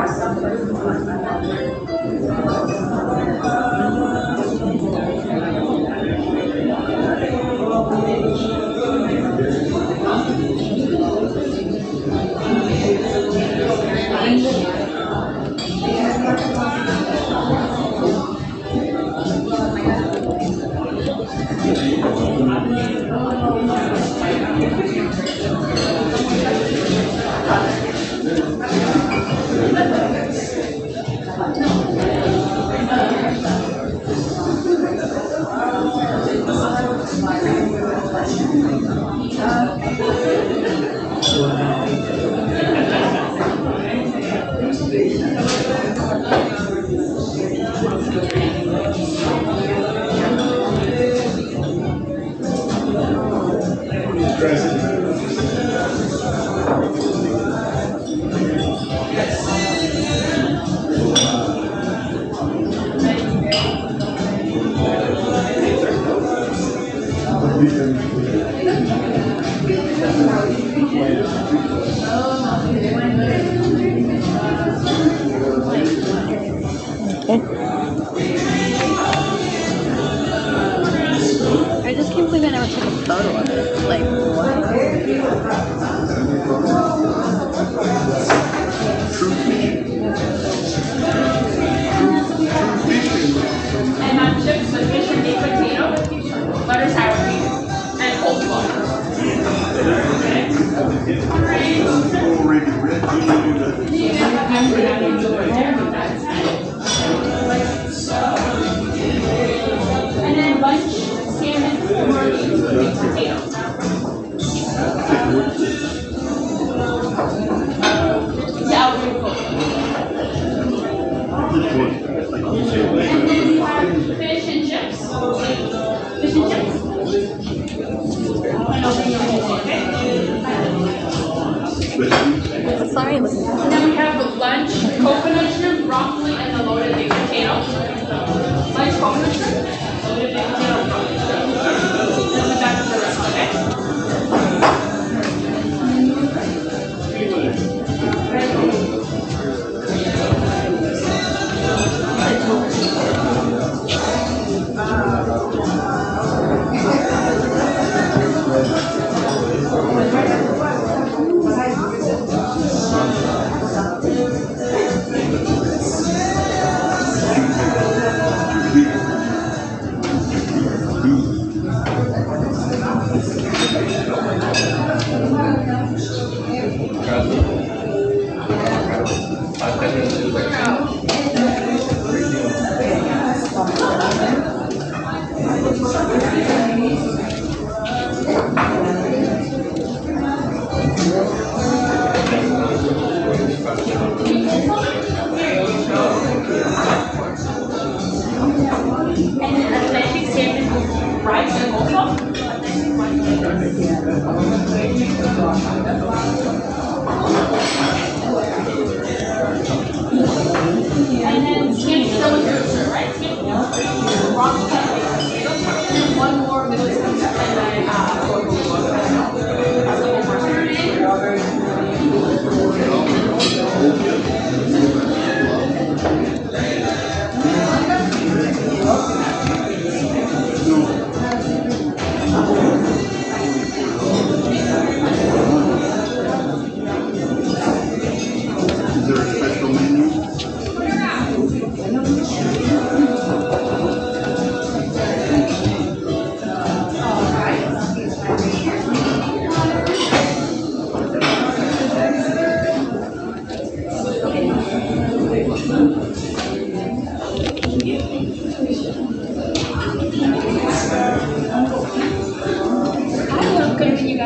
I Sorry. And then we have the lunch, coconut shrimp, broccoli, and the loaded baked potato. Lunch, coconut shrimp, loaded baked potato, broccoli. Then we back to the rest, okay?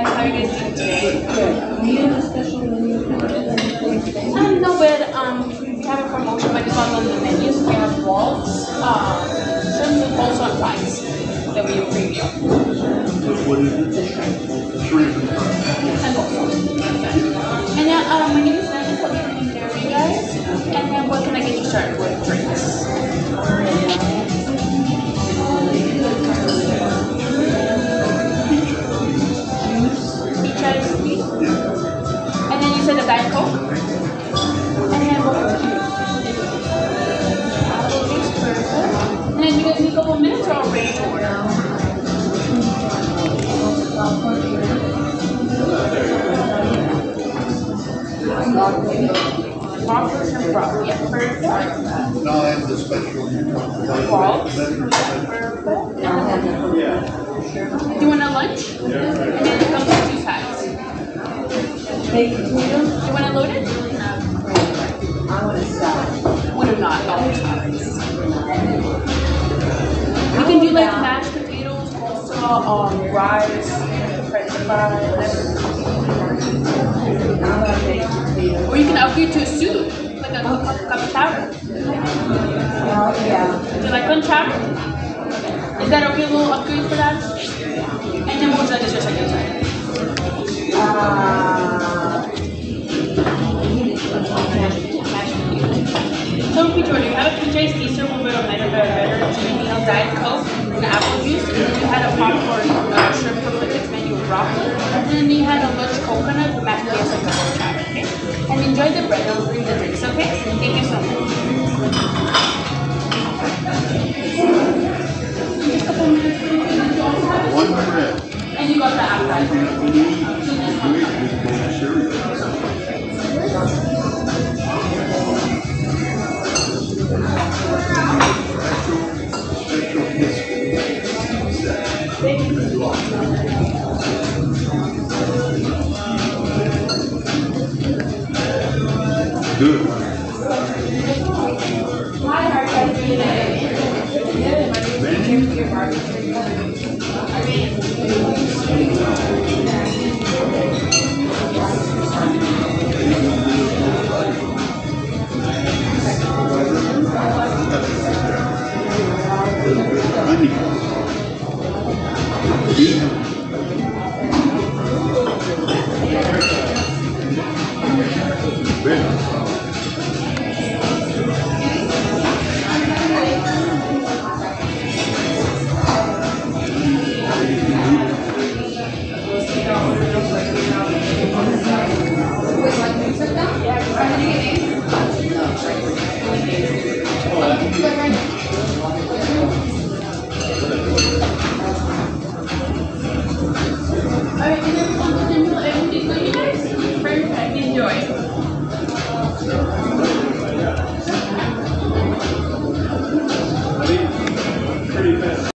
Good evening, you guys. How are you guys doing today? Um, no, but um, we have a promotion like it's on the menus. We have waltz, um, shrimp and and fries that we preview. What is it? Yeah. No, I have the special. Do you want a lunch? And then it comes with two sides. Do you want it loaded? We do not. All sides. You can do like mashed potatoes, coleslaw, um, rice, french fries, whatever. Or you can upgrade to a soup, like a cup of chowder. Do you like one chowder? Is that okay? A little upgrade for that? And then what you like as your second side? So repeat order. You have a iced tea, served with a better, better, Jimmy Deal Diet Coke, and apple juice, and then you had a popcorn uh, shrimp from the kids menu with broccoli, and then you had a lunch coconut with mashed and double chowder, okay? And enjoy the bread. I'll bring the drinks, okay? Thank you so much. Just a couple minutes. One bread. And you got the appetizer. Special biscuit. Good. Benny?